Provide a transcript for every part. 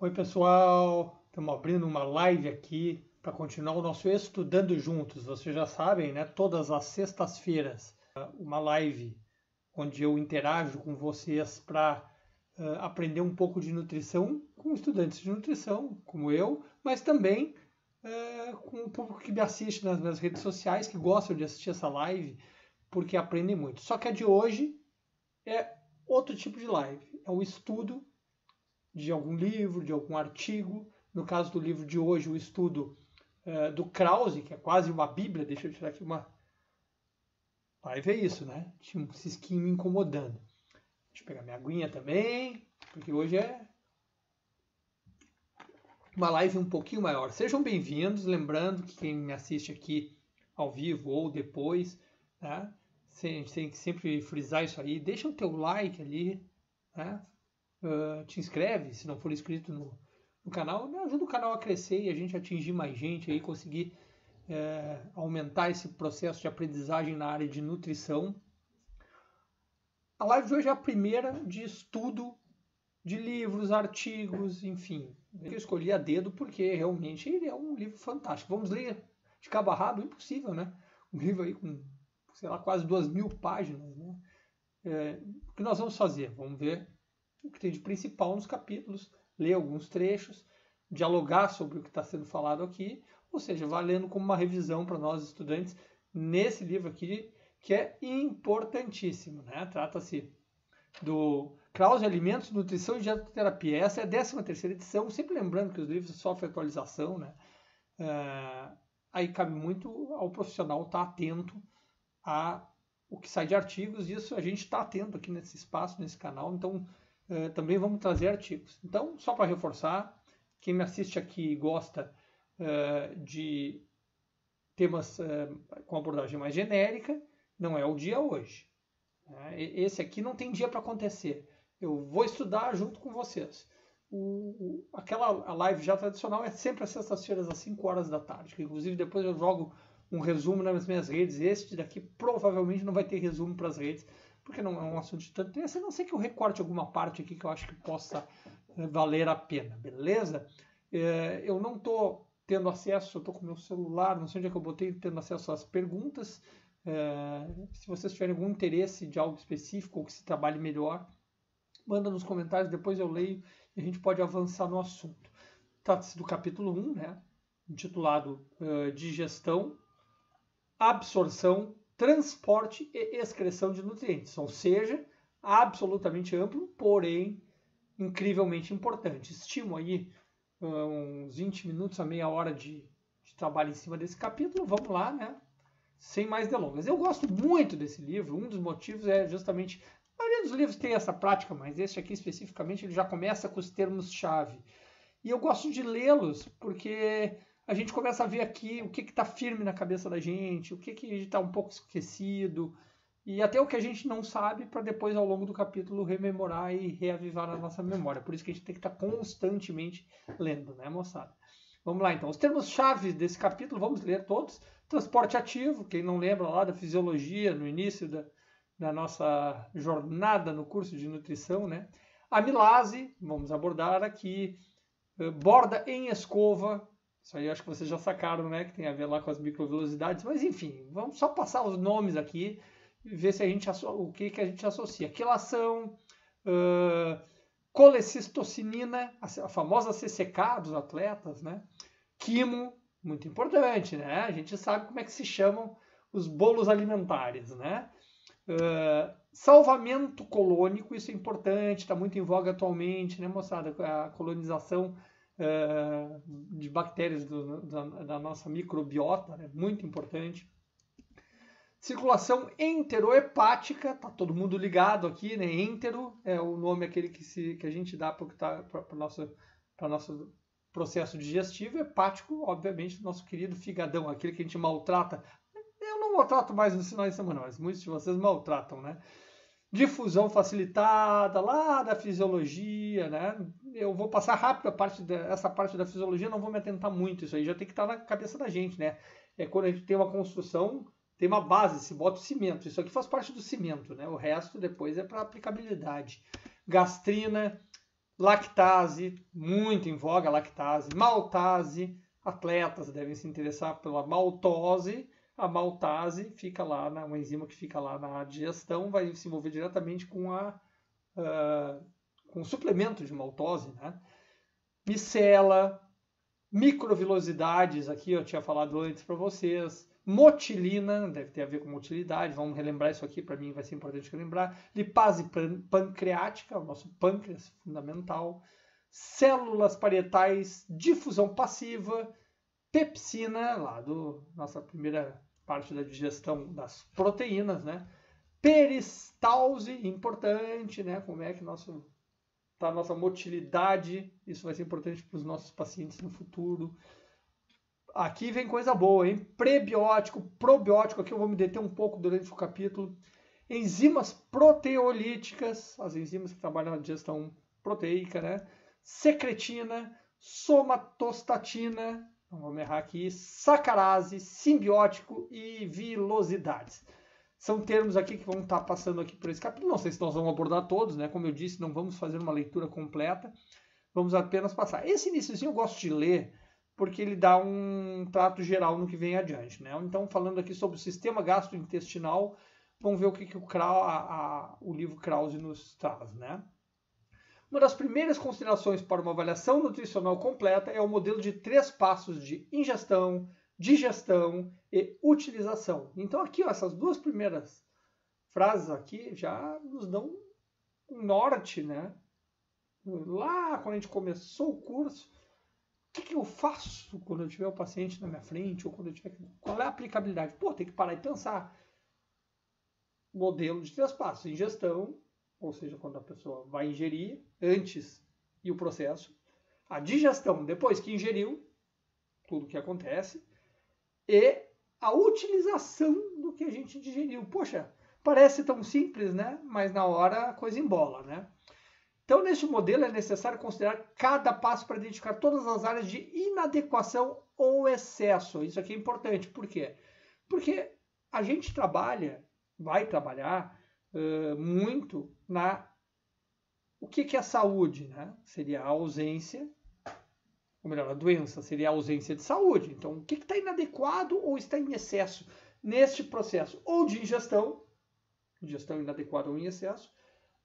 Oi, pessoal. Estamos abrindo uma live aqui para continuar o nosso Estudando Juntos. Vocês já sabem, né? Todas as sextas-feiras, uma live onde eu interajo com vocês para uh, aprender um pouco de nutrição com estudantes de nutrição, como eu, mas também uh, com o público que me assiste nas minhas redes sociais, que gostam de assistir essa live, porque aprendem muito. Só que a de hoje é outro tipo de live. É o estudo de algum livro, de algum artigo. No caso do livro de hoje, o estudo uh, do Krause, que é quase uma bíblia. Deixa eu tirar aqui uma. Vai ver isso, né? Tinha um cisquinho me incomodando. Deixa eu pegar minha aguinha também, porque hoje é uma live um pouquinho maior. Sejam bem-vindos, lembrando que quem me assiste aqui ao vivo ou depois, né? Tem, tem que sempre frisar isso aí. Deixa o teu like ali, né? Uh, te inscreve, se não for inscrito no, no canal, ajuda o canal a crescer e a gente atingir mais gente aí, conseguir é, aumentar esse processo de aprendizagem na área de nutrição. A live de hoje é a primeira de estudo de livros, artigos, enfim. Eu escolhi a dedo porque realmente ele é um livro fantástico. Vamos ler de cabo a rabo? Impossível, né? Um livro aí com, sei lá, quase duas mil páginas, né? É, o que nós vamos fazer? Vamos ver o que tem de principal nos capítulos, ler alguns trechos, dialogar sobre o que está sendo falado aqui, ou seja, valendo como uma revisão para nós estudantes nesse livro aqui, que é importantíssimo. Né? Trata-se do Krause Alimentos, Nutrição e Dietoterapia. Essa é a 13 terceira edição, sempre lembrando que os livros sofrem atualização. Né? É, aí cabe muito ao profissional estar tá atento a o que sai de artigos, isso a gente está atento aqui nesse espaço, nesse canal, então eh, também vamos trazer artigos. Então, só para reforçar, quem me assiste aqui e gosta uh, de temas uh, com abordagem mais genérica, não é o dia hoje. Né? Esse aqui não tem dia para acontecer. Eu vou estudar junto com vocês. O, o, aquela live já tradicional é sempre às sextas-feiras às 5 horas da tarde. Inclusive depois eu jogo um resumo nas minhas redes. Este daqui provavelmente não vai ter resumo para as redes, porque não é um assunto de tanto interesse, a não ser que eu recorte alguma parte aqui que eu acho que possa eh, valer a pena, beleza? É, eu não estou tendo acesso, eu estou com meu celular, não sei onde é que eu botei, tendo acesso às perguntas. É, se vocês tiverem algum interesse de algo específico ou que se trabalhe melhor, manda nos comentários, depois eu leio e a gente pode avançar no assunto. Trata-se do capítulo 1, né, intitulado uh, Digestão, Absorção transporte e excreção de nutrientes, ou seja, absolutamente amplo, porém incrivelmente importante. Estimo aí ah, uns 20 minutos a meia hora de, de trabalho em cima desse capítulo. Vamos lá, né? Sem mais delongas. Eu gosto muito desse livro. Um dos motivos é justamente a maioria dos livros tem essa prática, mas esse aqui especificamente ele já começa com os termos-chave. E eu gosto de lê-los porque a gente começa a ver aqui o que está firme na cabeça da gente, o que está um pouco esquecido, e até o que a gente não sabe, para depois, ao longo do capítulo, rememorar e reavivar na nossa memória. Por isso que a gente tem que estar tá constantemente lendo, né, moçada? Vamos lá, então. Os termos-chave desse capítulo, vamos ler todos. Transporte ativo, quem não lembra lá da fisiologia, no início da, da nossa jornada no curso de nutrição, né? Amilase, vamos abordar aqui. Borda em escova, isso aí acho que vocês já sacaram, né? Que tem a ver lá com as microvelocidades. Mas enfim, vamos só passar os nomes aqui e ver se a gente o que, que a gente associa. Quelação, uh, colecistocinina, a, a famosa CCK dos atletas, né? Quimo, muito importante, né? A gente sabe como é que se chamam os bolos alimentares, né? Uh, salvamento colônico, isso é importante, está muito em voga atualmente, né, moçada? A colonização uh, de bactérias do, da, da, nossa microbiota, né? muito importante. Circulação enterohepática, tá todo mundo ligado aqui, né? Entero é o nome aquele que, se, que a gente dá para tá, o nosso, nosso processo digestivo. Hepático, obviamente, nosso querido figadão, aquele que a gente maltrata. Eu não maltrato mais no final de semana, mas muitos de vocês maltratam, né? Difusão facilitada lá da fisiologia, né? Eu vou passar rápido a parte da, essa parte da fisiologia, não vou me atentar muito isso aí, já tem que estar na cabeça da gente, né? É quando a gente tem uma construção, tem uma base, se bota o cimento, isso aqui faz parte do cimento, né? O resto depois é para aplicabilidade. Gastrina, lactase, muito em voga lactase, maltase, atletas devem se interessar pela maltose, a maltase fica lá, na, uma enzima que fica lá na digestão, vai se envolver diretamente com, a, uh, com o suplemento de maltose, né? Micela, microvilosidades, aqui eu tinha falado antes para vocês, motilina, deve ter a ver com motilidade, vamos relembrar isso aqui, para mim vai ser importante relembrar, lipase pancreática, o nosso pâncreas fundamental, células parietais, difusão passiva, pepsina, lá do nossa primeira parte da digestão das proteínas, né? Peristalse, importante, né? Como é que nosso tá a nossa motilidade, isso vai ser importante para os nossos pacientes no futuro. Aqui vem coisa boa, hein? Prebiótico, probiótico, aqui eu vou me deter um pouco durante o capítulo. Enzimas proteolíticas, as enzimas que trabalham na digestão proteica, né? Secretina, somatostatina, não vamos errar aqui, sacarase, simbiótico e vilosidades. São termos aqui que vão estar passando aqui por esse capítulo. Não sei se nós vamos abordar todos, né? Como eu disse, não vamos fazer uma leitura completa. Vamos apenas passar. Esse iníciozinho eu gosto de ler porque ele dá um trato geral no que vem adiante, né? Então, falando aqui sobre o sistema gastrointestinal, vamos ver o que, que o, a, a, o livro Krause nos traz, né? Uma das primeiras considerações para uma avaliação nutricional completa é o modelo de três passos de ingestão, digestão e utilização. Então aqui, ó, essas duas primeiras frases aqui já nos dão um norte, né? Lá quando a gente começou o curso, o que, que eu faço quando eu tiver o paciente na minha frente ou quando eu tiver qual é a aplicabilidade? Pô, tem que parar e pensar. Modelo de três passos: ingestão, ou seja, quando a pessoa vai ingerir, antes e o processo, a digestão depois que ingeriu, tudo que acontece, e a utilização do que a gente digeriu. Poxa, parece tão simples, né? Mas na hora a coisa embola, né? Então, neste modelo é necessário considerar cada passo para identificar todas as áreas de inadequação ou excesso. Isso aqui é importante. Por quê? Porque a gente trabalha, vai trabalhar uh, muito na o que, que é saúde, né? Seria a ausência, ou melhor, a doença seria a ausência de saúde. Então, o que está inadequado ou está em excesso neste processo? Ou de ingestão, ingestão inadequada ou em excesso,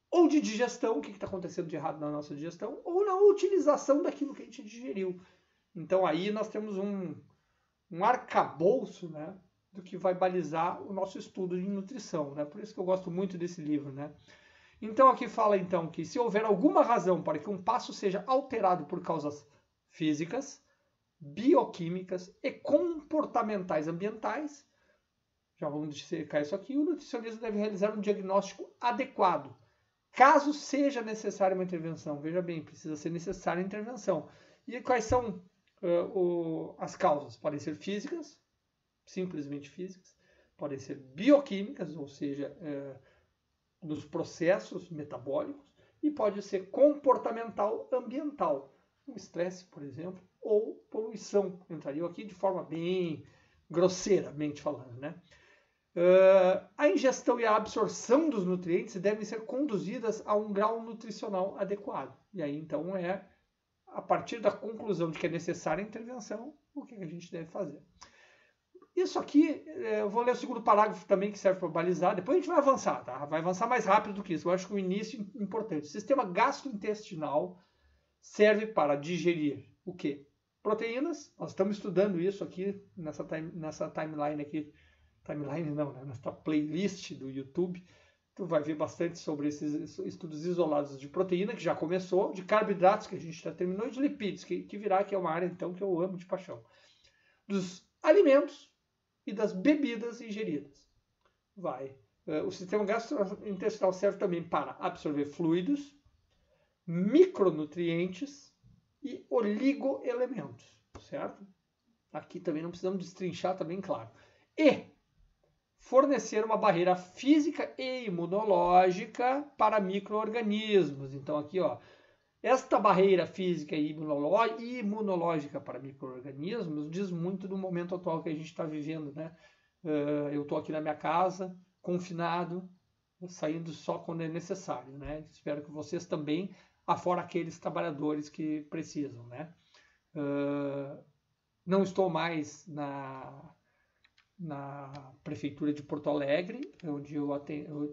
ou de digestão, o que está acontecendo de errado na nossa digestão, ou na utilização daquilo que a gente digeriu. Então, aí nós temos um, um arcabouço, né? do que vai balizar o nosso estudo de nutrição, né? Por isso que eu gosto muito desse livro, né? Então aqui fala então que se houver alguma razão para que um passo seja alterado por causas físicas, bioquímicas e comportamentais ambientais, já vamos dissecar isso aqui, o nutricionista deve realizar um diagnóstico adequado. Caso seja necessária uma intervenção, veja bem, precisa ser necessária a intervenção. E quais são uh, o, as causas? Podem ser físicas, simplesmente físicas, podem ser bioquímicas, ou seja, é, nos processos metabólicos, e pode ser comportamental ambiental, o estresse, por exemplo, ou poluição. Entraria aqui de forma bem grosseiramente falando, né? Uh, a ingestão e a absorção dos nutrientes devem ser conduzidas a um grau nutricional adequado. E aí, então, é a partir da conclusão de que é necessária a intervenção, o que a gente deve fazer. Isso aqui, é, eu vou ler o segundo parágrafo também, que serve para balizar. Depois a gente vai avançar, tá? Vai avançar mais rápido do que isso. Eu acho que o início é importante. O sistema gastrointestinal serve para digerir o quê? Proteínas. Nós estamos estudando isso aqui nessa, time, nessa timeline aqui. Timeline não, né? Nessa playlist do YouTube. Tu vai ver bastante sobre esses estudos isolados de proteína, que já começou, de carboidratos, que a gente já terminou, e de lipídios, que, que virá, que é uma área, então, que eu amo de paixão. Dos alimentos, e das bebidas ingeridas. Vai. Eh, o sistema gastrointestinal serve também para absorver fluidos, micronutrientes e oligoelementos, certo? Aqui também não precisamos destrinchar, também tá claro. E fornecer uma barreira física e imunológica para microorganismos. Então aqui, ó, esta barreira física e imunológica para micro-organismos diz muito do momento atual que a gente está vivendo. Né? Eh, eu estou aqui na minha casa, confinado, saindo só quando é necessário. Né? Espero que vocês também afora aqueles trabalhadores que precisam, né? Uh, não estou mais na, na prefeitura de Porto Alegre, onde eu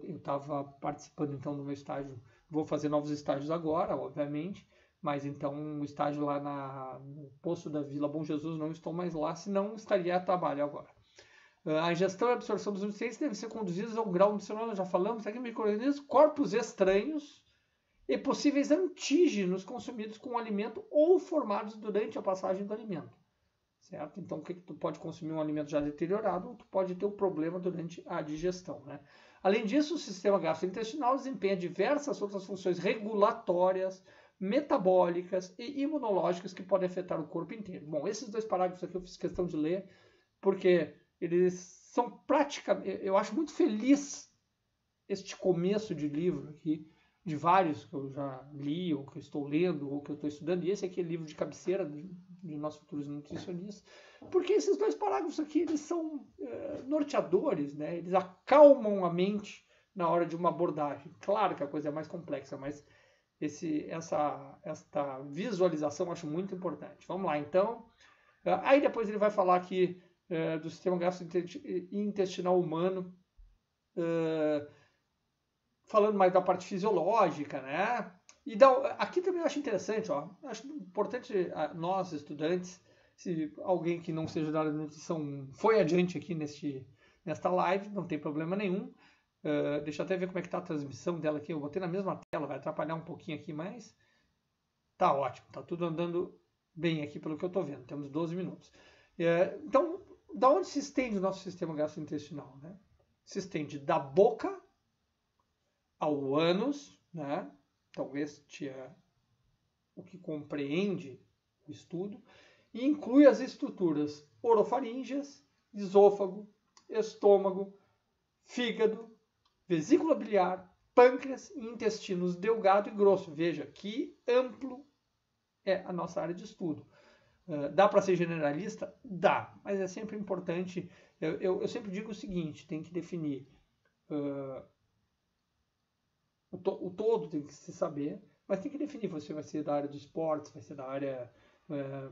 estava participando então do meu estágio. Vou fazer novos estágios agora, obviamente, mas então o estágio lá na, no posto da Vila Bom Jesus não estou mais lá, senão estaria a trabalho agora. Ah, a ingestão e absorção dos nutrientes devem ser conduzidas ao grau nutricional, já falamos, aqui micro-organismos, corpos estranhos e possíveis antígenos consumidos com o alimento ou formados durante a passagem do alimento. Certo? Então, o que, que tu pode consumir um alimento já deteriorado, ou tu pode ter um problema durante a digestão. Né? Além disso, o sistema gastrointestinal desempenha diversas outras funções regulatórias, metabólicas e imunológicas que podem afetar o corpo inteiro. Bom, esses dois parágrafos aqui eu fiz questão de ler, porque eles são praticamente. Eu acho muito feliz este começo de livro aqui, de vários que eu já li, ou que eu estou lendo, ou que eu estou estudando, e esse aqui é livro de cabeceira de nossos futuros nutricionistas, porque esses dois parágrafos aqui eles são é, norteadores, né? eles acalmam a mente na hora de uma abordagem. Claro que a coisa é mais complexa, mas esse, essa, essa visualização eu acho muito importante. Vamos lá, então. Aí depois ele vai falar aqui é, do sistema gastrointestinal humano, é, falando mais da parte fisiológica, né? E da, aqui também eu acho interessante, ó, acho importante nós, estudantes, se alguém que não seja da área de nutrição foi adiante aqui neste, nesta live, não tem problema nenhum. Uh, deixa eu até ver como é que está a transmissão dela aqui. Eu botei na mesma tela, vai atrapalhar um pouquinho aqui, mas tá ótimo, tá tudo andando bem aqui pelo que eu estou vendo. Temos 12 minutos. Uh, então, da onde se estende o nosso sistema gastrointestinal? Né? Se estende da boca ao ânus, né? Este é o que compreende o estudo, e inclui as estruturas orofaríngeas, esôfago, estômago, fígado, vesícula biliar, pâncreas e intestinos delgado e grosso. Veja que amplo é a nossa área de estudo. Eh, dá para ser generalista? Dá, mas é sempre importante. Eu, eu, eu sempre digo o seguinte: tem que definir. Uh, o, to, o, todo tem que se saber, mas tem que definir. Você vai ser da área do esportes, vai ser da área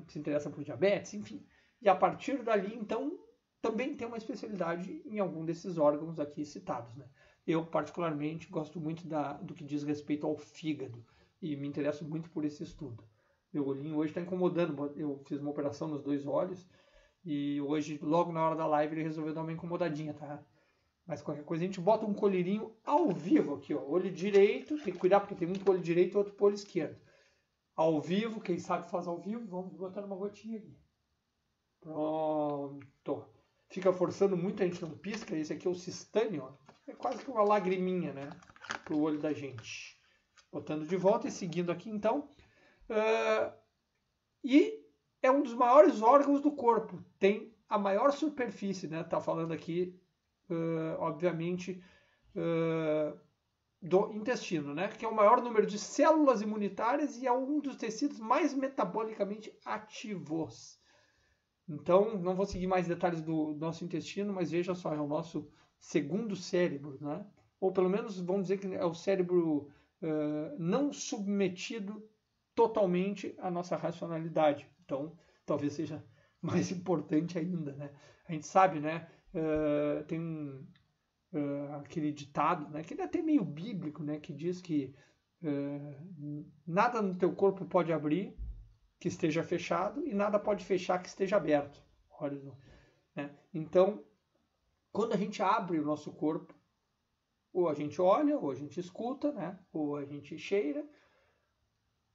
que se interessa por diabetes, enfim. E a partir dali, então, também tem uma especialidade em algum desses órgãos aqui citados. Né? Eu, particularmente, gosto muito da, do que diz respeito ao fígado e me interesso muito por esse estudo. Meu olhinho hoje está incomodando. Eu fiz uma operação nos dois olhos e hoje, logo na hora da live, ele resolveu dar uma incomodadinha, tá? Mas qualquer coisa a gente bota um colírio ao vivo aqui, ó. Olho direito, tem que cuidar porque tem pro olho direito e outro olho esquerdo. Ao vivo, quem sabe faz ao vivo, vamos botar uma gotinha aqui. Pronto. Fica forçando muito, a gente não pisca. Esse aqui é o cistânio, ó. É quase que uma lagriminha, né? Pro olho da gente. Botando de volta e seguindo aqui, então. Uh, e é um dos maiores órgãos do corpo. Tem a maior superfície, né? Tá falando aqui, uh, obviamente, uh, do intestino, né? Que é o maior número de células imunitárias e é um dos tecidos mais metabolicamente ativos. Então, não vou seguir mais detalhes do nosso intestino, mas veja só, é o nosso segundo cérebro, né? Ou pelo menos vamos dizer que é o cérebro não submetido totalmente a nossa racionalidade. Então, talvez seja mais importante ainda, né? A gente sabe, né? Uh, tem uh, aquele ditado, né? Que ele é até meio bíblico, né? Que diz que uh, nada no teu corpo pode abrir que esteja fechado e nada pode fechar que esteja aberto. Olha, né? Então, quando a gente abre o nosso corpo, ou a gente olha, ou a gente escuta, né? Ou a gente cheira,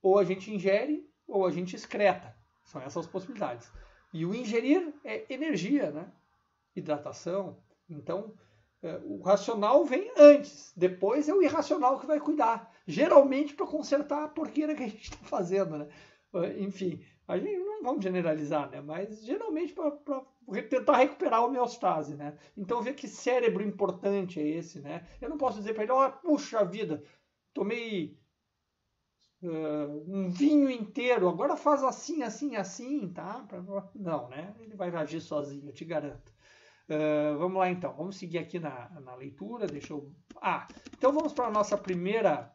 ou a gente ingere ou a gente excreta. São essas as possibilidades. E o ingerir é energia, né? Hidratação. Então, é, o racional vem antes, depois é o irracional que vai cuidar. Geralmente para consertar a porqueira que a gente está fazendo. Né? É, enfim, a gente não vamos generalizar, né? mas geralmente para tentar recuperar a homeostase. Né? Então, ver que cérebro importante é esse. Né? Eu não posso dizer para ele, oh, puxa vida, tomei uh, um vinho inteiro, agora faz assim, assim, assim, tá? Não, né? Ele vai agir sozinho, eu te garanto. Uh, vamos lá então, vamos seguir aqui na, na leitura. Deixa eu. Ah, então vamos para a nossa primeira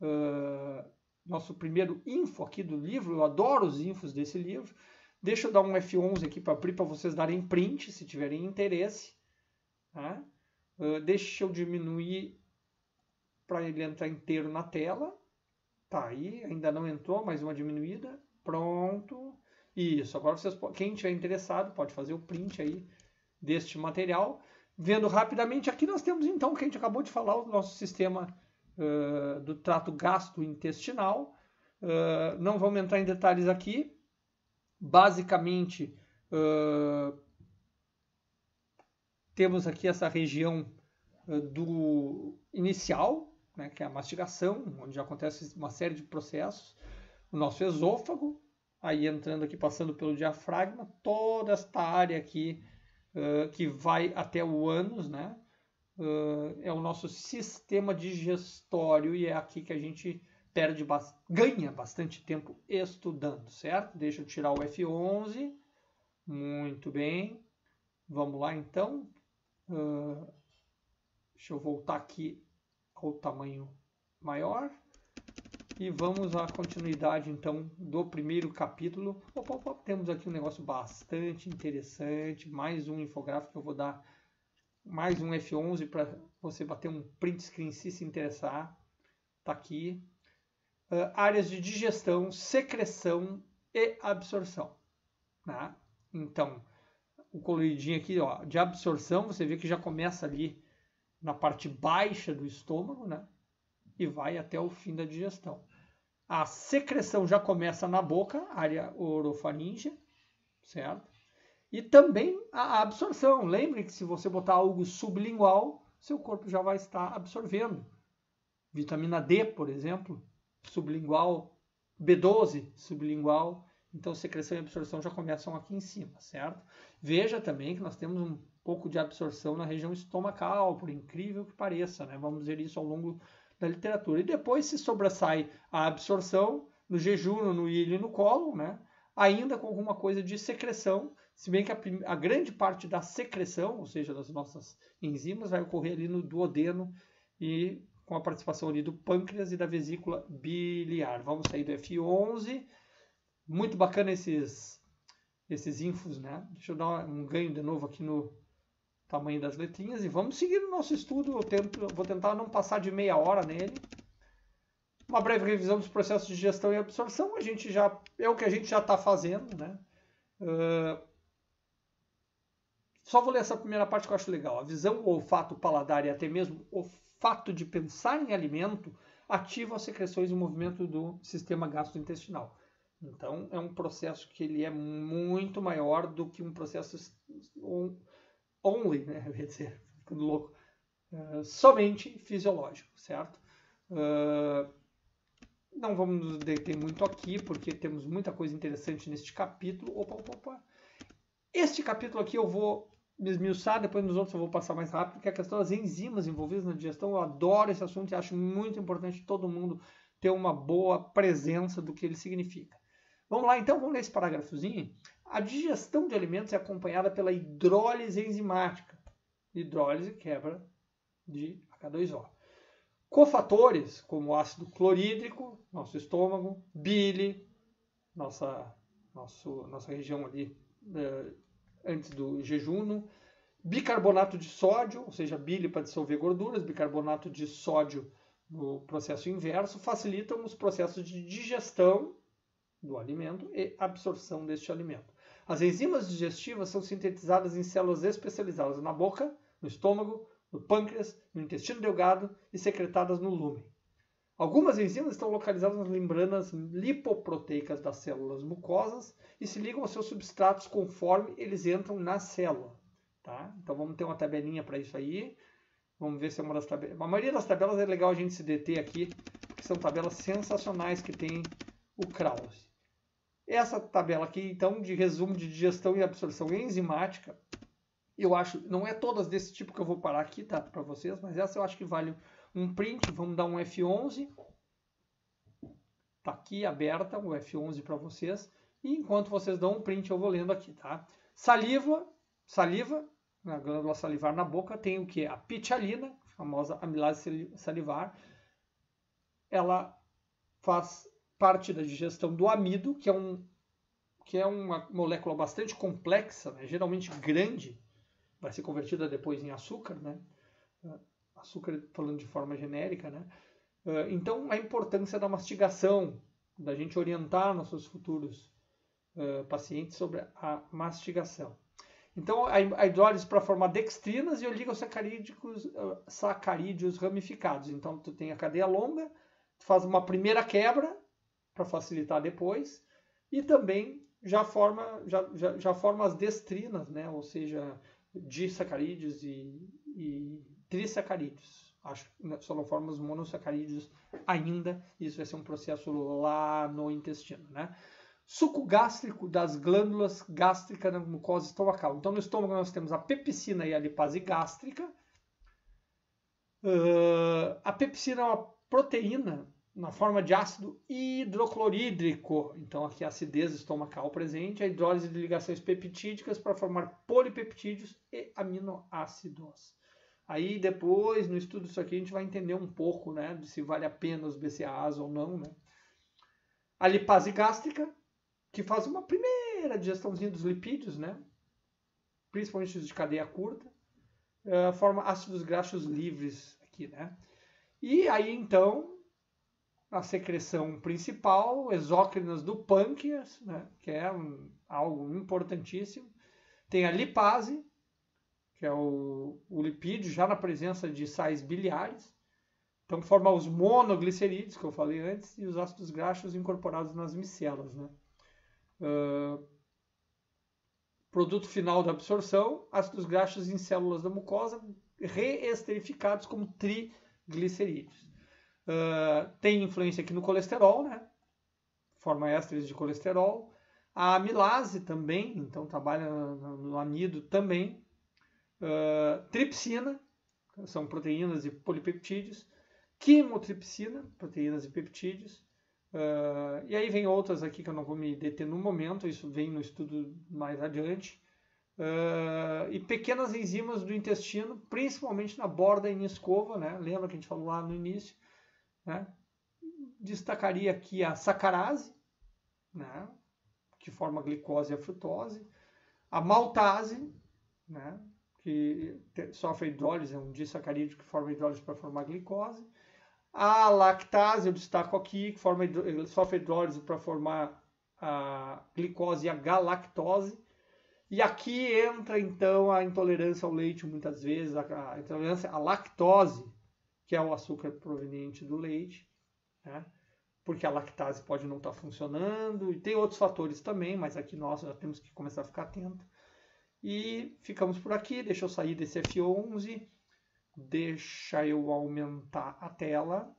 uh, nosso primeiro info aqui do livro. Eu adoro os infos desse livro. Deixa eu dar um F11 aqui para abrir para vocês darem print, se tiverem interesse. Tá? Uh, deixa eu diminuir para ele entrar inteiro na tela. Tá aí, ainda não entrou, mais uma diminuída. Pronto. Isso, agora vocês, quem tiver interessado pode fazer o print aí deste material. Vendo rapidamente, aqui nós temos então o que a gente acabou de falar, o nosso sistema uh, do trato gastrointestinal. Uh, não vamos entrar em detalhes aqui. Basicamente, uh, temos aqui essa região do inicial, né, que é a mastigação, onde acontece uma série de processos. O nosso esôfago, aí entrando aqui, passando pelo diafragma, toda esta área aqui que vai até o ânus, né? Uh, é o nosso sistema digestório e é aqui que a gente perde ganha bastante tempo estudando, certo? Deixa eu tirar o F11. Muito bem. Vamos lá então. Uh, deixa eu voltar aqui ao tamanho maior. E vamos à continuidade, então, do primeiro capítulo. Opa, opa, temos aqui um negócio bastante interessante, mais um infográfico que eu vou dar mais um F11 para você bater um print screen se se interessar. Está aqui. Uh, áreas de digestão, secreção e absorção. Né? Então, o coloridinho aqui ó, de absorção, você vê que já começa ali na parte baixa do estômago, né? e vai até o fim da digestão. A secreção já começa na boca, área orofaríngea, certo? E também a absorção. Lembre que se você botar algo sublingual, seu corpo já vai estar absorvendo. Vitamina D, por exemplo, sublingual, B12, sublingual. Então, secreção e absorção já começam aqui em cima, certo? Veja também que nós temos um pouco de absorção na região estomacal, por incrível que pareça, né? Vamos ver isso ao longo da literatura. E depois se sobressai a absorção no jejum, no ilho e no colo, né? ainda com alguma coisa de secreção, se bem que a, a, grande parte da secreção, ou seja, das nossas enzimas, vai ocorrer ali no duodeno e com a participação ali do pâncreas e da vesícula biliar. Vamos sair do F11. Muito bacana esses, esses infos, né? Deixa eu dar um ganho de novo aqui no, tamanho das letrinhas e vamos seguir o nosso estudo. Eu tento, vou tentar não passar de meia hora nele. Uma breve revisão dos processos de gestão e absorção, a gente já é o que a gente já está fazendo, né? Uh, só vou ler essa primeira parte que eu acho legal. A visão, o olfato, o paladar e até mesmo o fato de pensar em alimento ativam as secreções e o movimento do sistema gastrointestinal. Então, é um processo que ele é muito maior do que um processo only, né? Ia dizer, ficando louco. Uh, somente fisiológico, certo? Uh, não vamos nos deter muito aqui, porque temos muita coisa interessante neste capítulo. Opa, opa, opa. Este capítulo aqui eu vou me esmiuçar, depois nos outros eu vou passar mais rápido, que é a questão das enzimas envolvidas na digestão. Eu adoro esse assunto e acho muito importante todo mundo ter uma boa presença do que ele significa. Vamos lá, então, vamos ler esse parágrafozinho. A digestão de alimentos é acompanhada pela hidrólise enzimática. Hidrólise quebra de H2O. Cofatores, como ácido clorídrico, nosso estômago, bile, nossa, nosso, nossa região ali eh, antes do jejum, bicarbonato de sódio, ou seja, bile para dissolver gorduras, bicarbonato de sódio no processo inverso, facilitam os processos de digestão do alimento e absorção deste alimento. As enzimas digestivas são sintetizadas em células especializadas na boca, no estômago, no pâncreas, no intestino delgado e secretadas no lúmen. Algumas enzimas estão localizadas nas membranas lipoproteicas das células mucosas e se ligam aos seus substratos conforme eles entram na célula. Tá? Então vamos ter uma tabelinha para isso aí. Vamos ver se é uma das tabelas. A maioria das tabelas é legal a gente se deter aqui, porque são tabelas sensacionais que tem o Krause. Essa tabela aqui, então, de resumo de digestão e absorção enzimática, eu acho, não é todas desse tipo que eu vou parar aqui, tá, para vocês, mas essa eu acho que vale um print, vamos dar um F11, tá aqui aberta o F11 para vocês, e enquanto vocês dão um print eu vou lendo aqui, tá? Saliva, saliva, na glândula salivar na boca tem o que? A pitialina, famosa amilase salivar, ela faz parte da digestão do amido, que é, um, que é uma molécula bastante complexa, né? geralmente grande, vai ser convertida depois em açúcar, né? açúcar falando de forma genérica, né? Então, a importância da mastigação, da gente orientar nossos futuros uh, pacientes sobre a mastigação. Então, a hidrólise para formar dextrinas e oligosacarídeos sacarídeos ramificados. Então, tu tem a cadeia longa, tu faz uma primeira quebra para facilitar depois e também já forma, já, já, já forma as dextrinas, né? ou seja, disacarídeos e, e trissacarídeos. Acho que só não forma os monossacarídeos ainda. Isso vai ser um processo lá no intestino, né? Suco gástrico das glândulas gástricas na mucosa estomacal. Então, no estômago nós temos a pepsina e a lipase gástrica. Uh, a pepsina é uma proteína na forma de ácido hidroclorídrico. Então, aqui a acidez estomacal presente, a hidrólise de ligações peptídicas para formar polipeptídeos e aminoácidos. Aí depois, no estudo disso aqui, a gente vai entender um pouco, né, de se vale a pena os BCAAs ou não, né. A lipase gástrica, que faz uma primeira digestãozinha dos lipídios, né, principalmente os de cadeia curta, uh, forma ácidos graxos livres aqui, né. E aí, então, a secreção principal, exócrinas do pâncreas, né, que é um, algo importantíssimo. Tem a lipase, que é o, o lipídio, já na presença de sais biliares. Então forma os monoglicerídeos, que eu falei antes, e os ácidos graxos incorporados nas micelas. Né? Uh, produto final da absorção, ácidos graxos em células da mucosa, reesterificados como triglicerídeos. Uh, tem influência aqui no colesterol, né? forma ésteres de colesterol. A amilase também, então trabalha no amido também. Uh, tripsina, são proteínas e polipeptídeos, quimotripsina, proteínas e peptídeos, uh, e aí vem outras aqui que eu não vou me deter no momento, isso vem no estudo mais adiante, uh, e pequenas enzimas do intestino, principalmente na borda e na escova, né? lembra que a gente falou lá no início, né? destacaria aqui a sacarase, né? que forma a glicose e a frutose, a maltase, né? que sofre hidrólise, é um disacarídeo que forma hidrólise para formar glicose. A lactase, eu destaco aqui, que forma, sofre hidrólise para formar a glicose e a galactose. E aqui entra então a intolerância ao leite, muitas vezes, a, intolerância à lactose, que é o açúcar proveniente do leite, né? porque a lactase pode não estar tá funcionando, e tem outros fatores também, mas aqui nós já temos que começar a ficar atento. E ficamos por aqui. Deixa eu sair desse F11. Deixa eu aumentar a tela.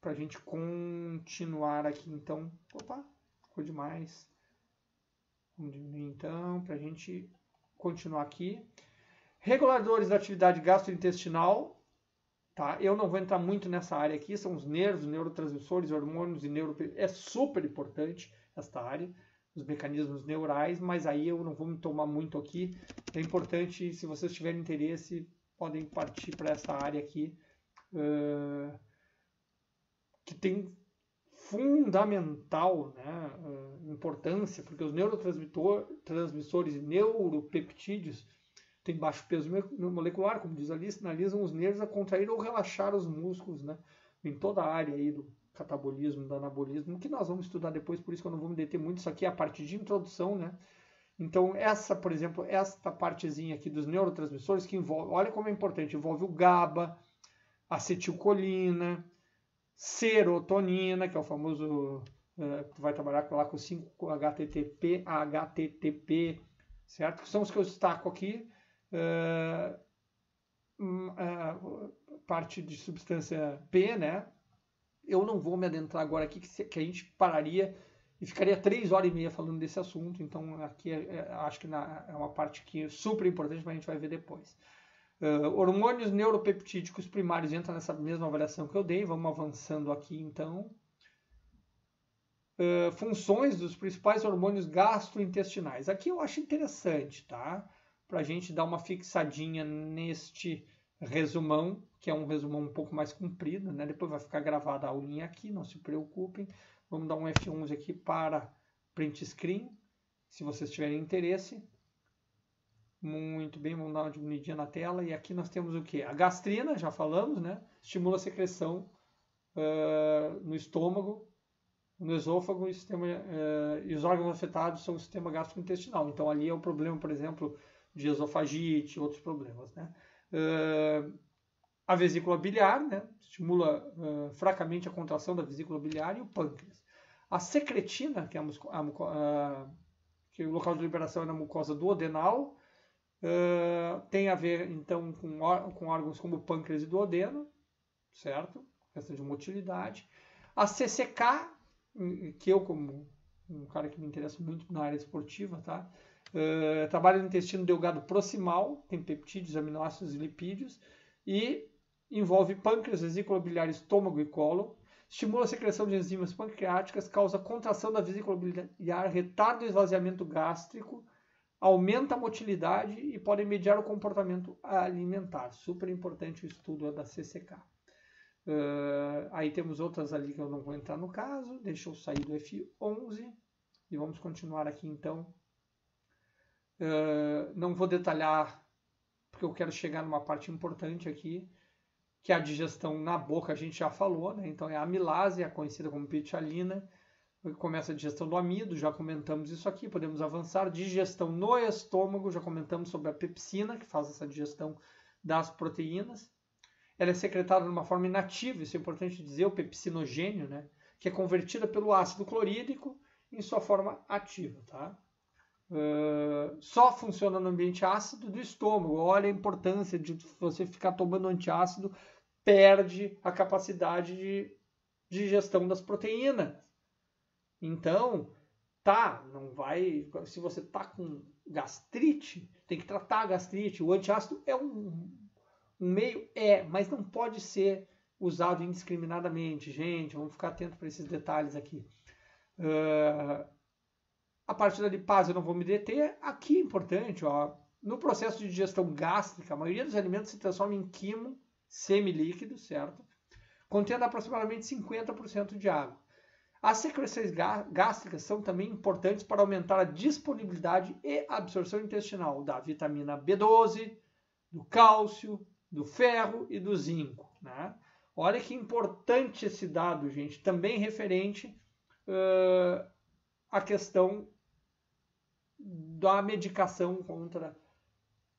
Para a gente continuar aqui, então. Opa, ficou demais. Vamos diminuir, então, para a gente continuar aqui. Reguladores da atividade gastrointestinal. Tá? Eu não vou entrar muito nessa área aqui, são os nervos, neurotransmissores, hormônios e neuro... É super importante esta área os mecanismos neurais, mas aí eu não vou me tomar muito aqui. É importante, se vocês tiverem interesse, podem partir para essa área aqui, uh, que tem fundamental né, uh, importância, porque os neurotransmissores e neuropeptídeos têm baixo peso molecular, como diz ali, sinalizam os nervos a contrair ou relaxar os músculos, né, em toda a área aí do, catabolismo, do anabolismo, que nós vamos estudar depois, por isso que eu não vou me deter muito, isso aqui é a parte de introdução, né? Então, essa, por exemplo, esta partezinha aqui dos neurotransmissores que envolve, olha como é importante, envolve o GABA, acetilcolina, serotonina, que é o famoso, uh, vai trabalhar lá com 5-HTTP, HTTP, certo? Que são os que eu destaco aqui. Uh, parte de substância P, né? eu não vou me adentrar agora aqui, que, que a gente pararia e ficaria três horas e meia falando desse assunto. Então, aqui é, é, acho que na, é uma parte que é super importante, mas a gente vai ver depois. Uh, hormônios neuropeptídicos primários entram nessa mesma avaliação que eu dei. Vamos avançando aqui, então. Uh, funções dos principais hormônios gastrointestinais. Aqui eu acho interessante, tá? Para a gente dar uma fixadinha neste resumão, que é um resumão um pouco mais comprido, né? Depois vai ficar gravada a aulinha aqui, não se preocupem. Vamos dar um F11 aqui para print screen, se vocês tiverem interesse. Muito bem, vamos dar uma diminuidinha na tela. E aqui nós temos o que? A gastrina, já falamos, né? Estimula a secreção uh, no estômago, no esôfago e, sistema, uh, e os órgãos afetados são o sistema gastrointestinal. Então ali é o problema, por exemplo, de esofagite, outros problemas, né? Uh, a vesícula biliar, né? Estimula fracamente a contração da vesícula biliar e o pâncreas. A secretina, que é, a, a, que o local de liberação é na mucosa duodenal, Uh, tem a ver, então, com, com órgãos como o pâncreas e duodeno, certo? Questão de motilidade. A CCK, que eu, como um cara que me interessa muito na área esportiva, tá? Uh, trabalha no intestino delgado proximal, tem peptídeos, aminoácidos e lipídios, e envolve pâncreas, vesícula biliar, estômago e colo. Estimula a secreção de enzimas pancreáticas, causa contração da vesícula biliar, retarda o esvaziamento gástrico, aumenta a motilidade e pode mediar o comportamento alimentar. Super importante o estudo da CCK. Uh, aí temos outras ali que eu não vou entrar no caso. Deixa eu sair do F11 e vamos continuar aqui então. Uh, não vou detalhar porque eu quero chegar numa parte importante aqui, que é a digestão na boca, a gente já falou, né? Então é a amilase, a conhecida como pitialina, começa a digestão do amido, já comentamos isso aqui, podemos avançar. Digestão no estômago, já comentamos sobre a pepsina, que faz essa digestão das proteínas. Ela é secretada de uma forma inativa, isso é importante dizer, o pepsinogênio, né? que é convertida pelo ácido clorídrico em sua forma ativa. Tá? Só funciona no ambiente ácido do estômago. Olha a importância de você ficar tomando antiácido, perde a capacidade de digestão das proteínas. Então, tá, não vai. Se você tá com gastrite, tem que tratar a gastrite. O antiácido é um, um meio, é, mas não pode ser usado indiscriminadamente, gente. Vamos ficar atento para esses detalhes aqui. Uh, a parte da lipase eu não vou me deter. Aqui é importante, ó, no processo de digestão gástrica, a maioria dos alimentos se transforma em quimo semilíquido, certo? Contendo aproximadamente 50% de água. As secreções gástricas são também importantes para aumentar a disponibilidade e absorção intestinal da vitamina B12, do cálcio, do ferro e do zinco. Né? Olha que importante esse dado, gente, também referente uh, à questão da medicação contra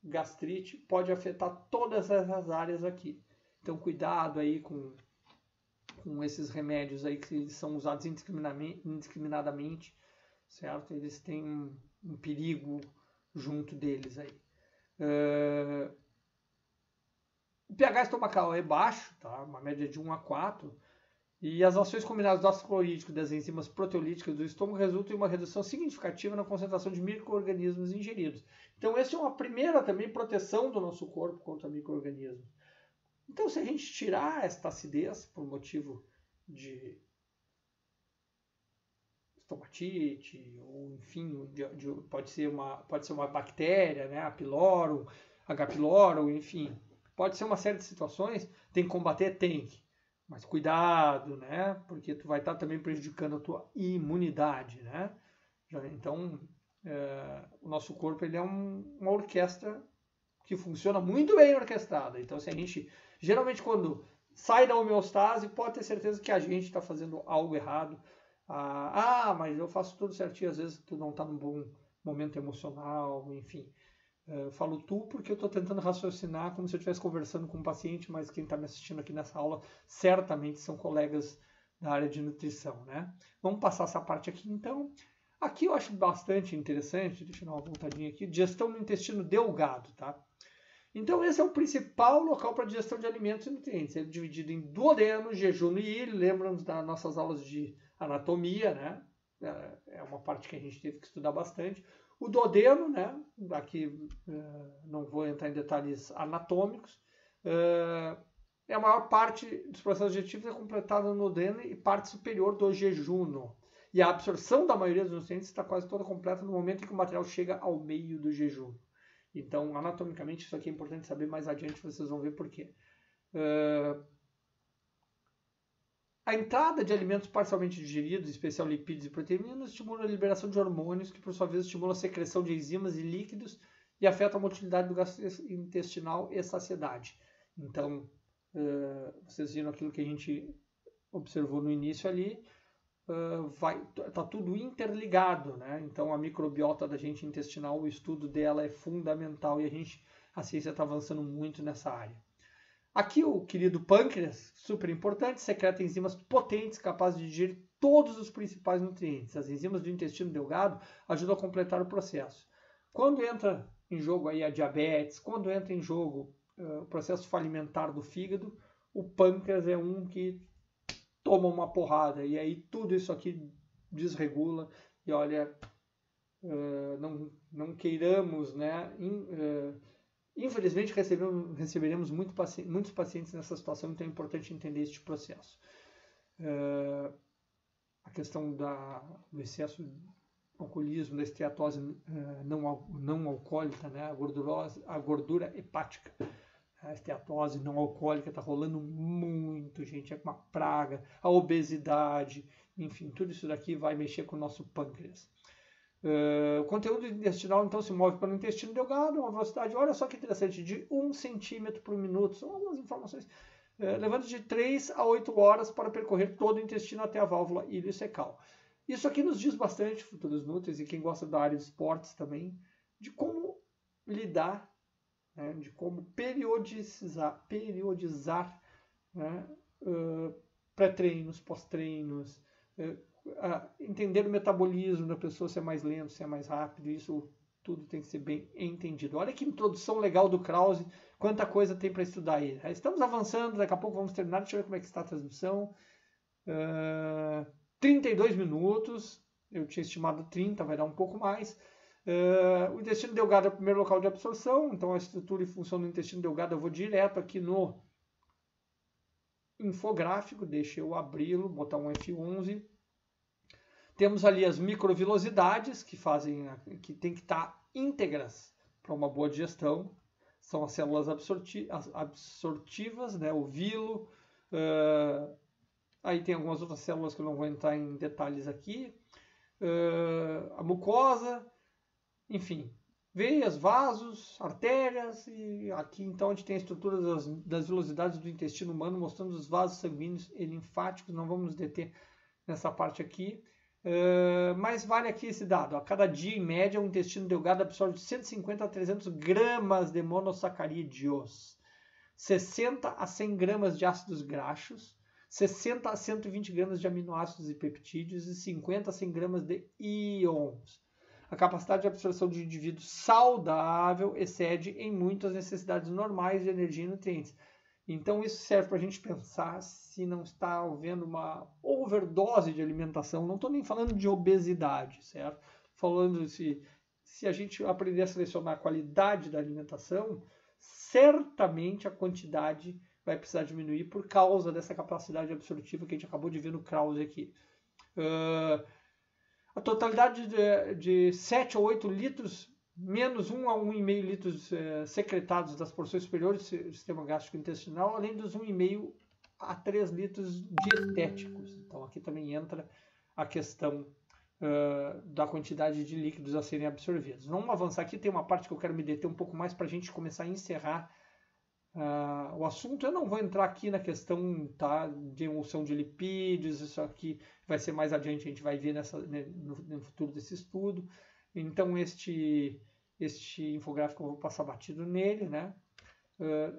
gastrite, pode afetar todas essas áreas aqui. Então, cuidado aí com com esses remédios aí que são usados indiscriminadamente, certo? Eles têm um, um perigo junto deles aí. Uh, o pH estomacal é baixo, tá? uma média de 1 a 4, e as ações combinadas do ácido clorídrico e das enzimas proteolíticas do estômago resultam em uma redução significativa na concentração de micro-organismos ingeridos. Então, essa é uma primeira também proteção do nosso corpo contra micro-organismos. Então, se a gente tirar esta acidez por motivo de estomatite, ou enfim, de, de, pode, ser uma, pode ser uma bactéria, né, a pylori, H. pylori, enfim, pode ser uma série de situações, tem que combater, tem que, mas cuidado, né, porque tu vai estar também prejudicando a tua imunidade, né, então é, o nosso corpo ele é um, uma orquestra que funciona muito bem orquestrada, então se a gente Geralmente, quando sai da homeostase, pode ter certeza que a gente está fazendo algo errado. Ah, ah, mas eu faço tudo certinho, às vezes tu não está num bom momento emocional, enfim. Eh, eu falo tu porque eu estou tentando raciocinar como se eu estivesse conversando com um paciente, mas quem está me assistindo aqui nessa aula certamente são colegas da área de nutrição, né? Vamos passar essa parte aqui então. Aqui eu acho bastante interessante, deixa eu dar uma voltadinha aqui, gestão no intestino delgado, tá? Então, esse é o principal local para digestão de alimentos e nutrientes. Ele é dividido em duodeno, jejum e ilho. Lembram das nossas aulas de anatomia, né? É, é uma parte que a gente teve que estudar bastante. O duodeno, né? Aqui é, não vou entrar em detalhes anatômicos. É, é a maior parte dos processos digestivos é completada no duodeno e parte superior do jejuno. E a absorção da maioria dos nutrientes está quase toda completa no momento em que o material chega ao meio do jejum. Então, anatomicamente, isso aqui é importante saber mais adiante, vocês vão ver por quê. Uh, a entrada de alimentos parcialmente digeridos, em especial lipídios e proteínas, estimula a liberação de hormônios, que por sua vez estimula a secreção de enzimas e líquidos e afeta a motilidade do gastrointestinal e a saciedade. Então, uh, vocês viram aquilo que a gente observou no início ali, uh, tá tudo interligado, né? Então, a microbiota da gente intestinal, o estudo dela é fundamental e a gente, a ciência está avançando muito nessa área. Aqui o querido pâncreas, super importante, secreta enzimas potentes capazes de digerir todos os principais nutrientes. As enzimas do intestino delgado ajudam a completar o processo. Quando entra em jogo aí a diabetes, quando entra em jogo uh, o processo falimentar do fígado, o pâncreas é um que toma uma porrada e aí tudo isso aqui desregula e olha, uh, não, não queiramos, né? In, uh, infelizmente receberemos muito paci muitos pacientes nessa situação, então é importante entender este processo. a questão da, do excesso alcoolismo, da esteatose uh, não, não alcoólica, né? a, a gordura hepática. A esteatose não alcoólica está rolando muito, gente, é uma praga. A obesidade, enfim, tudo isso daqui vai mexer com o nosso pâncreas. Uh, o conteúdo intestinal então se move pelo intestino delgado, uma velocidade, olha só que interessante, de 1 centímetro por minuto. São algumas informações. Uh, levando de 3 a 8 horas para percorrer todo o intestino até a válvula iliocecal. Isso aqui nos diz bastante, futuros núteis, e quem gosta da área de esportes também, de como lidar, né, de como periodizar, periodizar né, uh, pré-treinos, pós-treinos, entender o metabolismo da pessoa, se é mais lento, se é mais rápido, isso tudo tem que ser bem entendido. Olha que introdução legal do Krause, quanta coisa tem para estudar aí. Estamos avançando, daqui a pouco vamos terminar, deixa eu ver como é que está a transmissão. Uh, 32 minutos, eu tinha estimado 30, vai dar um pouco mais. Uh, o intestino delgado é o primeiro local de absorção, então a estrutura e função do intestino delgado eu vou direto aqui no infográfico, deixa eu abri-lo, botar um F11. Temos ali as microvilosidades que fazem, que tem que estar íntegras para uma boa digestão. São as células absortivas, né, o vilo, uh, Aí tem algumas outras células que eu não vou entrar em detalhes aqui. Uh, a mucosa, enfim, veias, vasos, artérias, e aqui então a gente tem a estrutura das, das velocidades do intestino humano, mostrando os vasos sanguíneos e linfáticos, não vamos nos deter nessa parte aqui. Uh, mas vale aqui esse dado, a cada dia em média o intestino delgado absorve de 150 a 300 gramas de monossacarídeos, 60 a 100 gramas de ácidos graxos, 60 a 120 gramas de aminoácidos e peptídeos e 50 a 100 gramas de íons. A capacidade de absorção de um indivíduo saudável excede em muito as necessidades normais de energia e nutrientes. Então isso serve para a gente pensar se não está havendo uma overdose de alimentação. Não estou nem falando de obesidade, certo? Falando se, se a gente aprender a selecionar a qualidade da alimentação, certamente a quantidade vai precisar diminuir por causa dessa capacidade absortiva que a gente acabou de ver no Krause aqui. Uh, a totalidade de, de 7 a 8 litros, menos 1 a 1,5 litros uh, secretados das porções superiores do sistema gástrico-intestinal, além dos 1,5 a 3 litros dietéticos. Então aqui também entra a questão uh, da quantidade de líquidos a serem absorvidos. Vamos avançar aqui, tem uma parte que eu quero me deter um pouco mais para a gente começar a encerrar Uh, o assunto, eu não vou entrar aqui na questão tá, de emulsão de lipídios, isso aqui vai ser mais adiante, a gente vai ver nessa, né, no, no, futuro desse estudo. Então, este, este infográfico eu vou passar batido nele. Né? Uh,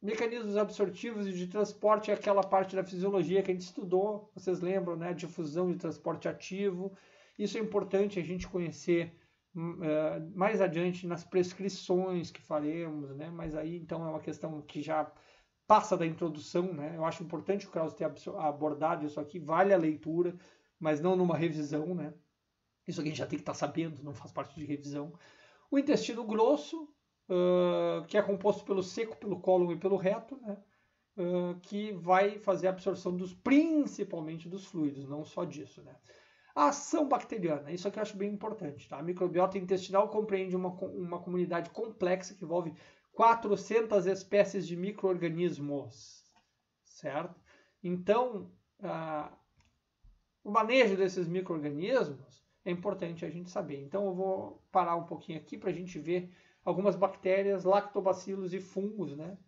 mecanismos absortivos e de transporte é aquela parte da fisiologia que a gente estudou, vocês lembram, né? Difusão de transporte ativo. Isso é importante a gente conhecer uh, mais adiante nas prescrições que faremos, né? Mas aí então é uma questão que já passa da introdução, né? Eu acho importante o Krause ter abordado isso aqui, vale a leitura, mas não numa revisão, né? Isso aqui a gente já tem que estar tá sabendo, não faz parte de revisão. O intestino grosso, uh, que é composto pelo seco, pelo cólon e pelo reto, né? Uh, que vai fazer a absorção dos, principalmente dos fluidos, não só disso, né? A ação bacteriana, isso aqui eu acho bem importante. Tá? A microbiota intestinal compreende uma, uma comunidade complexa que envolve 400 espécies de micro-organismos, certo? Então, ah, o manejo desses micro-organismos é importante a gente saber. Então, eu vou parar um pouquinho aqui para a gente ver algumas bactérias, lactobacilos e fungos, né?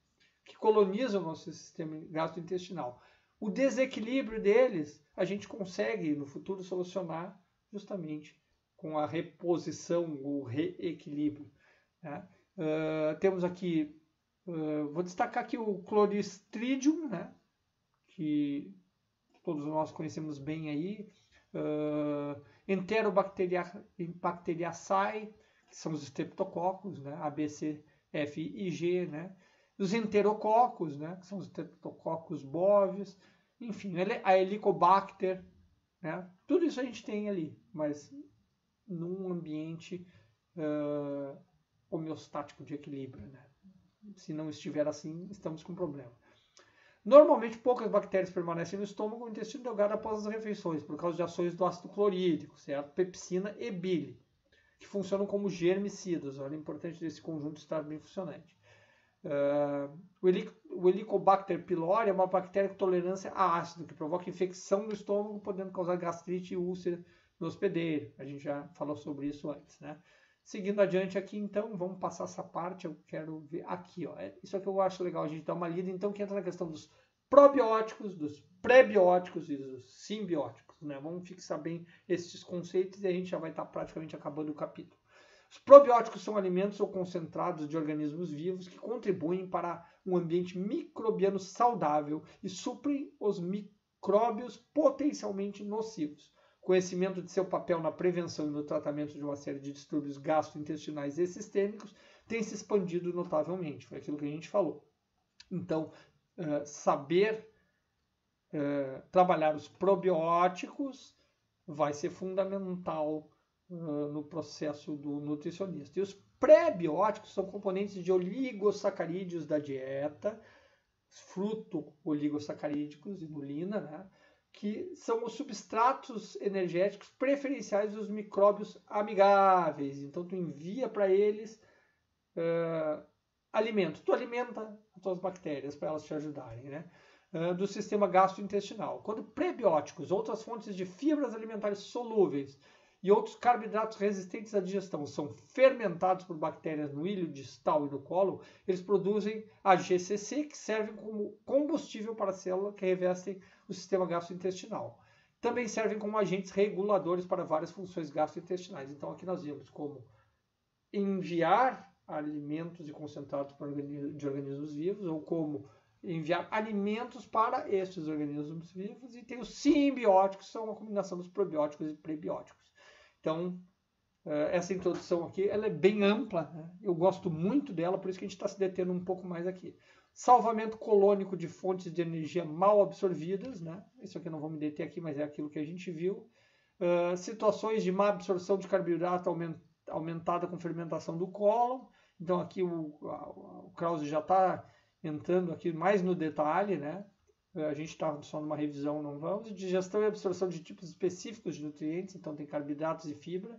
Que colonizam o nosso sistema gastrointestinal. O desequilíbrio deles a gente consegue no futuro solucionar justamente com a reposição, o reequilíbrio. Né? Uh, temos aqui, uh, vou destacar aqui o Cloristridium, né? que todos nós conhecemos bem aí, uh, Enterobacteriaceae, que são os estreptococos, né? A, B, C, F e G, né? Os enterococos, né? Que são os estreptococos bovis, enfim, a Helicobacter, né? Tudo isso a gente tem ali, mas num ambiente uh, homeostático de equilíbrio, né? Se não estiver assim, estamos com problema. Normalmente, poucas bactérias permanecem no estômago ou intestino delgado após as refeições, por causa de ações do ácido clorídrico, certo? Pepsina e bile, que funcionam como germicidas. Olha, é importante desse conjunto estar bem funcionante. Uh, o Helicobacter pylori é uma bactéria com tolerância a ácido, que provoca infecção no estômago, podendo causar gastrite e úlcera no hospedeiro. A gente já falou sobre isso antes, né? Seguindo adiante aqui, então, vamos passar essa parte, eu quero ver aqui, ó. É isso aqui eu acho legal a gente dar uma lida, então, que entra na questão dos probióticos, dos pré-bióticos e dos simbióticos, né? Vamos fixar bem esses conceitos e a gente já vai estar praticamente acabando o capítulo. Os probióticos são alimentos ou concentrados de organismos vivos que contribuem para um ambiente microbiano saudável e suprem os micróbios potencialmente nocivos conhecimento de seu papel na prevenção e no tratamento de uma série de distúrbios gastrointestinais e sistêmicos tem se expandido notavelmente. Foi aquilo que a gente falou. Então, uh, saber uh, trabalhar os probióticos vai ser fundamental uh, no processo do nutricionista. E os pré-bióticos são componentes de oligosacarídeos da dieta, fruto oligosacarídicos, inulina, né? Que são os substratos energéticos preferenciais dos micróbios amigáveis. Então, tu envia para eles uh, alimento. Tu alimenta as tuas bactérias para elas te ajudarem, né? Uh, do sistema gastrointestinal. Quando prebióticos, outras fontes de fibras alimentares solúveis e outros carboidratos resistentes à digestão são fermentados por bactérias no ilho distal e no colo, eles produzem a GCC, que serve como combustível para a célula que revestem o sistema gastrointestinal. Também servem como agentes reguladores para várias funções gastrointestinais. Então, aqui nós vimos como enviar alimentos e concentrados de organismos vivos, ou como enviar alimentos para estes organismos vivos, e tem os simbióticos, que são uma combinação dos probióticos e prebióticos. Então, eh, essa introdução aqui ela é bem ampla, né? eu gosto muito dela, por isso que a gente está se detendo um pouco mais aqui salvamento colônico de fontes de energia mal absorvidas, né? Isso aqui eu não vou me deter aqui, mas é aquilo que a gente viu. Uh, situações de má absorção de carboidrato aument, aumentada com fermentação do cólon. Então aqui o, o Krause já está entrando aqui mais no detalhe, né? A gente está só numa revisão, não vamos. Digestão e absorção de tipos específicos de nutrientes, então tem carboidratos e fibra.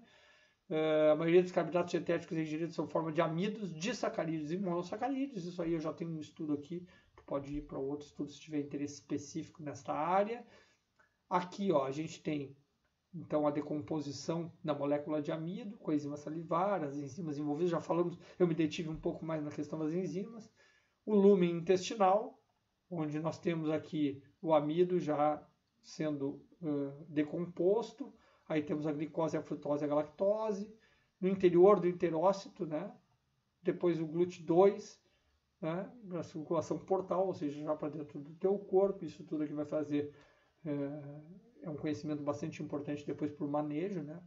Uh, a maioria dos carboidratos dietéticos ingeridos são forma de amidos, disacarídeos e monossacarídeos. Isso aí eu já tenho um estudo aqui, pode ir para outro estudo se tiver interesse específico nesta área. Aqui ó, a gente tem então a decomposição da molécula de amido, coenzima salivar, as enzimas envolvidas, já falamos, eu me detive um pouco mais na questão das enzimas. O lumen intestinal, onde nós temos aqui o amido já sendo uh, decomposto, Aí temos a glicose, a frutose a galactose. No interior do interócito, né? Depois o GLUT2, né? Na circulação portal, ou seja, já para dentro do teu corpo. Isso tudo aqui vai fazer é, é um conhecimento bastante importante depois para o manejo, né?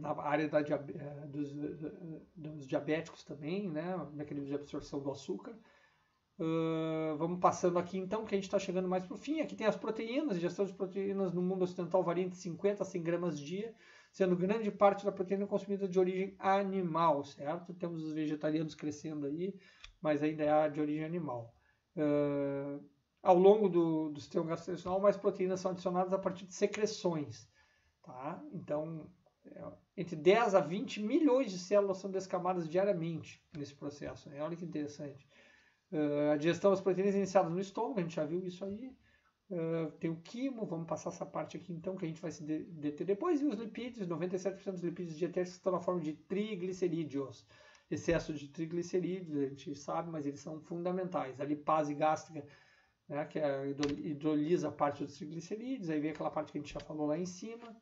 Na área da, é, dos, dos diabéticos também, né? Mecanismo de absorção do açúcar. Uh, vamos passando aqui então, que a gente está chegando mais para o fim. Aqui tem as proteínas, ingestão de proteínas no mundo ocidental varia entre 50 a 100 gramas dia, sendo grande parte da proteína consumida de origem animal, certo? Temos os vegetarianos crescendo aí, mas ainda é de origem animal. Uh, ao longo do, do sistema gastrointestinal, mais proteínas são adicionadas a partir de secreções. Tá? Então, é, entre 10 a 20 milhões de células são descamadas diariamente nesse processo. Né? Olha que interessante. Uh, a digestão das proteínas iniciadas no estômago, a gente já viu isso aí. Uh, tem o quimo, vamos passar essa parte aqui então, que a gente vai se deter depois. E os lipídios, 97% dos lipídios dietéticos estão na forma de triglicerídeos. Excesso de triglicerídeos, a gente sabe, mas eles são fundamentais. A lipase gástrica, né, que é, hidrolisa a parte dos triglicerídeos, aí vem aquela parte que a gente já falou lá em cima.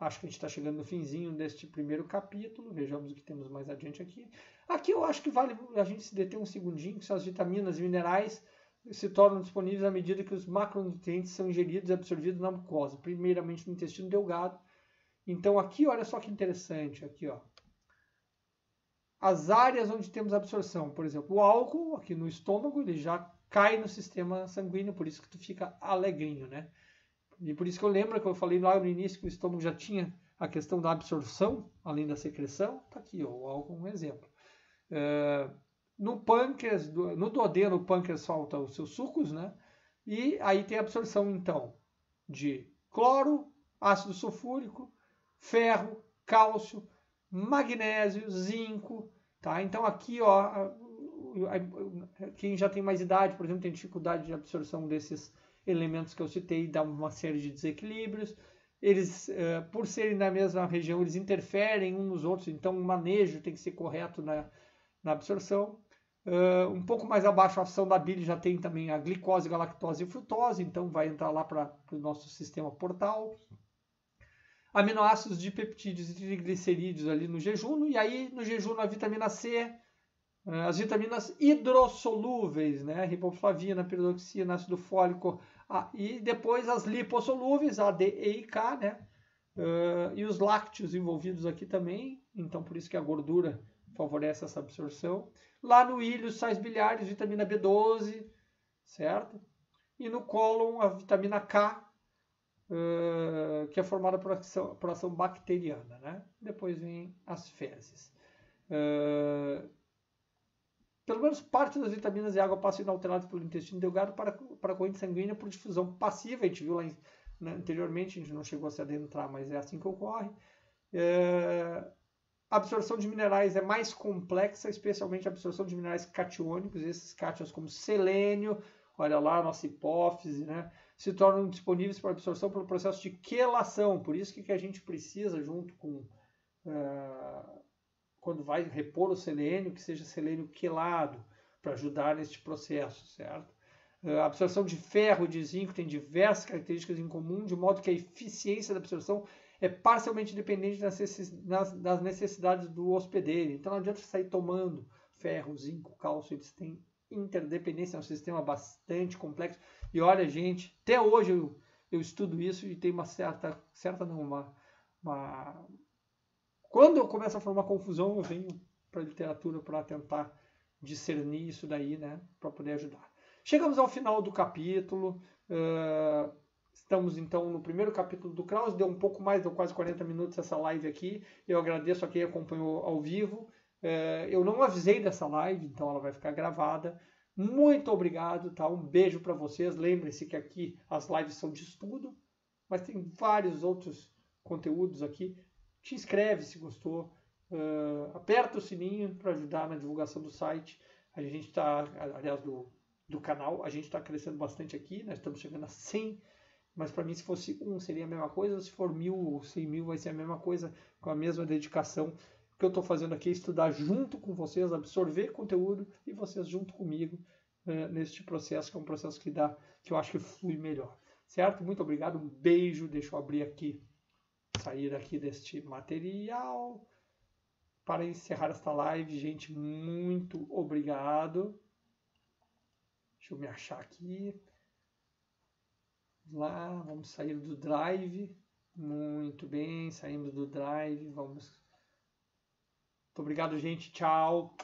Acho que a gente está chegando no finzinho deste primeiro capítulo. Vejamos o que temos mais adiante aqui. Aqui eu acho que vale a gente se deter um segundinho, que são as vitaminas e minerais se tornam disponíveis à medida que os macronutrientes são ingeridos e absorvidos na mucosa, primeiramente no intestino delgado. Então aqui, olha só que interessante, aqui ó. As áreas onde temos absorção, por exemplo, o álcool aqui no estômago, ele já cai no sistema sanguíneo, por isso que tu fica alegrinho, né? E por isso que eu lembro que eu falei lá no início que o estômago já tinha a questão da absorção, além da secreção. Tá aqui, o álcool um exemplo. É, no pâncreas, no duodeno, o pâncreas solta os seus sucos, né? E aí tem a absorção, então, de cloro, ácido sulfúrico, ferro, cálcio, magnésio, zinco, tá? Então aqui, ó, quem já tem mais idade, por exemplo, tem dificuldade de absorção desses elementos que eu citei, dá uma série de desequilíbrios. Eles, uh, por serem na mesma região, eles interferem uns nos outros, então o manejo tem que ser correto na, na absorção. Uh, um pouco mais abaixo, a ação da bile já tem também a glicose, galactose e frutose, então vai entrar lá para o nosso sistema portal. Aminoácidos de peptídeos e triglicerídeos ali no jejum, e aí no jejum a vitamina C, uh, as vitaminas hidrossolúveis, né? riboflavina, piridoxina, ácido fólico, ah, e depois as lipossolúveis, A, D, E e K, né? Uh, e os lácteos envolvidos aqui também, então por isso que a gordura favorece essa absorção. Lá no ilho, sais biliares, vitamina B12, certo? E no cólon, a vitamina K, uh, que é formada por ação, por ação bacteriana, né? Depois vem as fezes. Uh, pelo menos parte das vitaminas e água passam inalteradas pelo intestino delgado para, para a corrente sanguínea por difusão passiva. A gente viu lá em, né, anteriormente, a gente não chegou a se adentrar, mas é assim que ocorre. É, a absorção de minerais é mais complexa, especialmente a absorção de minerais catiônicos, esses cátions como selênio, olha lá, nossa hipófise, né? Se tornam disponíveis para absorção pelo processo de quelação. Por isso que a gente precisa, junto com. Uh, quando vai repor o selênio, que seja selênio quelado, para ajudar neste processo, certo? A absorção de ferro e de zinco tem diversas características em comum, de modo que a eficiência da absorção é parcialmente dependente das necessidades do hospedeiro. Então não adianta sair tomando ferro, zinco, cálcio, eles têm interdependência, é um sistema bastante complexo. E olha, gente, até hoje eu, eu estudo isso e tem uma certa, certa não, uma, uma... Quando eu começo a formar confusão, eu venho para a literatura para tentar discernir isso daí, né, para poder ajudar. Chegamos ao final do capítulo. Uh, Estamos então no primeiro capítulo do Kraus, deu um pouco mais, deu quase 40 minutos essa live aqui. Eu agradeço a quem acompanhou ao vivo. É, eu não avisei dessa live, então ela vai ficar gravada. Muito obrigado, tá? Um beijo para vocês. Lembrem-se que aqui as lives são de estudo, mas tem vários outros conteúdos aqui. Te inscreve se gostou. Uh, aperta o sininho para ajudar na divulgação do site. A gente está, aliás, do, do canal, a gente está crescendo bastante aqui. Nós estamos chegando a 100 mas para mim, se fosse um, seria a mesma coisa. Se for mil ou cem mil, vai ser a mesma coisa, com a mesma dedicação. O que eu estou fazendo aqui é estudar junto com vocês, absorver conteúdo e vocês junto comigo uh, neste processo, que é um processo que dá, que eu acho que flui melhor. Certo? Muito obrigado, um beijo. Deixa eu abrir aqui, sair aqui deste material. Para encerrar esta live, gente, muito obrigado. Deixa eu me achar aqui lá, vamos sair do drive. Muito bem, saímos do drive, vamos. Muito obrigado, gente. Tchau.